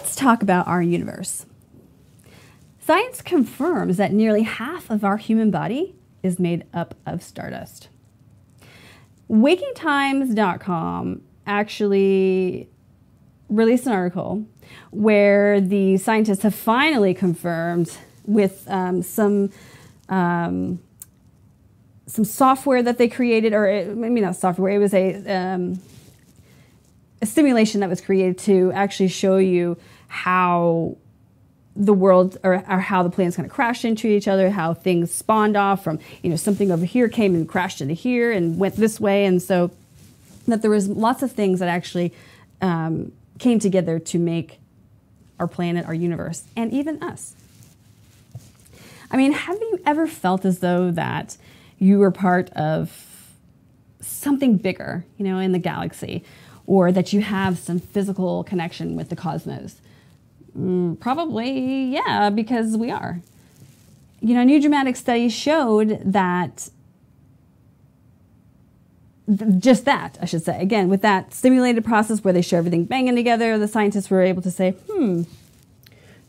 let's talk about our universe. Science confirms that nearly half of our human body is made up of stardust. WakingTimes.com actually released an article where the scientists have finally confirmed with um, some um, some software that they created, or it, maybe not software. It was a um, a simulation that was created to actually show you how the world or, or how the planets kind of crashed into each other, how things spawned off from, you know, something over here came and crashed into here and went this way. And so that there was lots of things that actually um, came together to make our planet, our universe, and even us. I mean, have you ever felt as though that you were part of something bigger, you know, in the galaxy, or that you have some physical connection with the cosmos? Mm, probably, yeah, because we are. You know, new dramatic studies showed that just that, I should say. Again, with that simulated process where they show everything banging together, the scientists were able to say, hmm,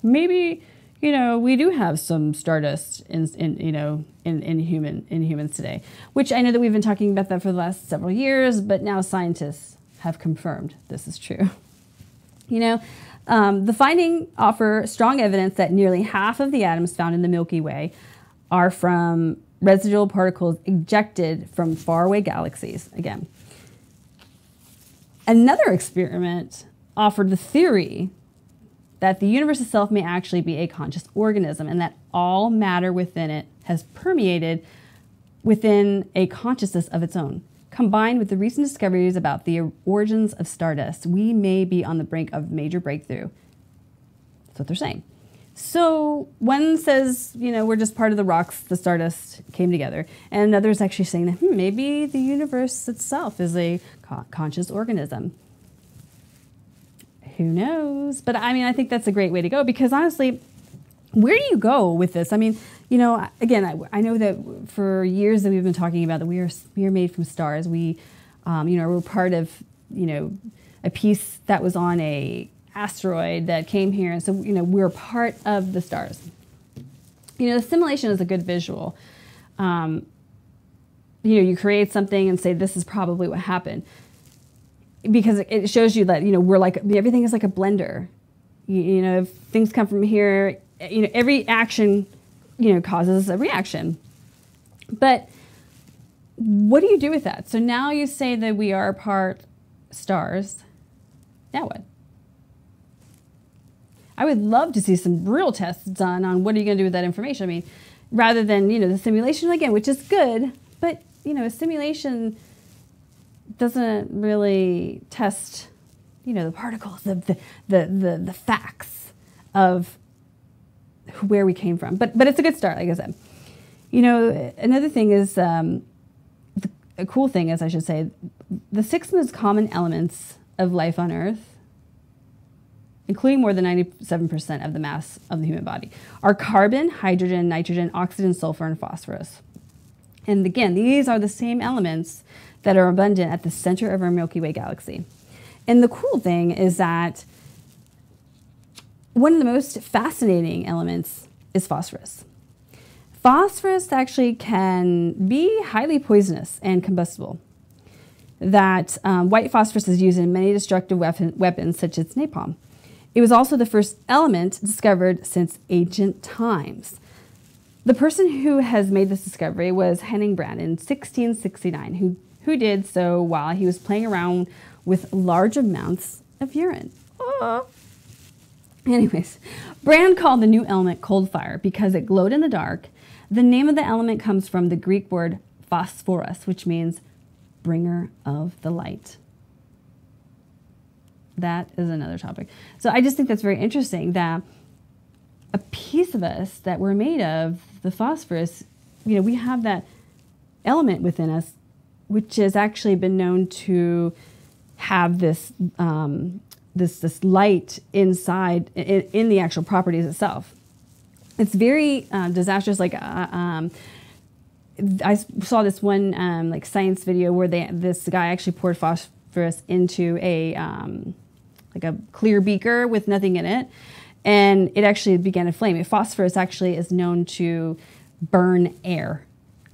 maybe, you know, we do have some stardust in, in you know, in, in human in humans today. Which I know that we've been talking about that for the last several years, but now scientists have confirmed this is true. You know, um, the finding offer strong evidence that nearly half of the atoms found in the Milky Way are from residual particles ejected from faraway galaxies. Again, another experiment offered the theory that the universe itself may actually be a conscious organism and that all matter within it has permeated within a consciousness of its own. Combined with the recent discoveries about the origins of stardust, we may be on the brink of major breakthrough. That's what they're saying. So one says, you know, we're just part of the rocks, the stardust came together. And another is actually saying that hmm, maybe the universe itself is a co- conscious organism. Who knows? But I mean, I think that's a great way to go because honestly, where do you go with this? I mean, you know, again, I, I, know that for years that we've been talking about that we are we are made from stars. We, um, you know, we're part of you know a piece that was on a asteroid that came here, and so you know we're part of the stars. You know, the simulation is a good visual. Um, you know, you create something and say this is probably what happened because it shows you that you know we're like everything is like a blender. You, you know, if things come from here, you know, every action, you know, causes a reaction. But what do you do with that? So now you say that we are part stars. Now what? I would love to see some real tests done on what are you going to do with that information. I mean, rather than, you know, the simulation again, which is good, but, you know, a simulation doesn't really test, you know, the particles, the, the, the, the, the facts of where we came from. But but it's a good start, like I said. You know, another thing is um, the, a cool thing is I should say, the six most common elements of life on Earth, including more than 97% of the mass of the human body, are carbon, hydrogen, nitrogen, oxygen, sulfur, and phosphorus. And again, these are the same elements that are abundant at the center of our Milky Way galaxy. And the cool thing is that one of the most fascinating elements is phosphorus. Phosphorus actually can be highly poisonous and combustible. That um, white phosphorus is used in many destructive weapon, weapons, such as napalm. It was also the first element discovered since ancient times. The person who has made this discovery was Henning Brand in 1669, who, who did so while he was playing around with large amounts of urine. Anyways, Brand called the new element cold fire because it glowed in the dark. The name of the element comes from the Greek word phosphorus, which means bringer of the light. That is another topic. So I just think that's very interesting that a piece of us that we're made of, the phosphorus, you know, we have that element within us, which has actually been known to have this um, this this light inside in, in the actual properties itself. It's very uh, disastrous. Like uh, um, I saw this one um, like science video where they this guy actually poured phosphorus into a um, like a clear beaker with nothing in it, and it actually began to flame. Phosphorus actually is known to burn air.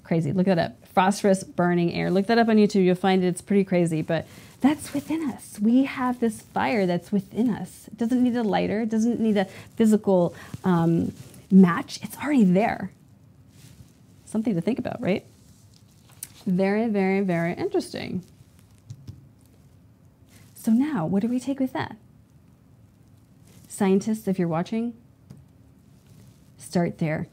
Crazy. Look that up. Phosphorus burning air. Look that up on YouTube. You'll find it. It's pretty crazy, but that's within us. We have this fire that's within us. It doesn't need a lighter. It doesn't need a physical um, match. It's already there. Something to think about, right? Very, very, very interesting. So now, what do we take with that? Scientists, if you're watching, start there.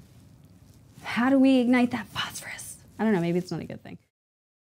How do we ignite that phosphorus? I don't know, maybe it's not a good thing.